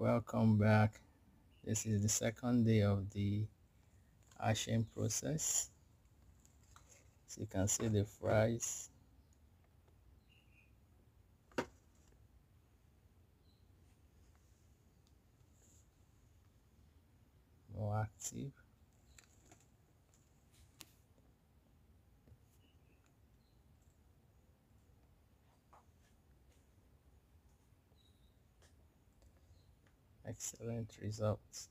welcome back. This is the second day of the hatching process. So you can see the fries. More active excellent results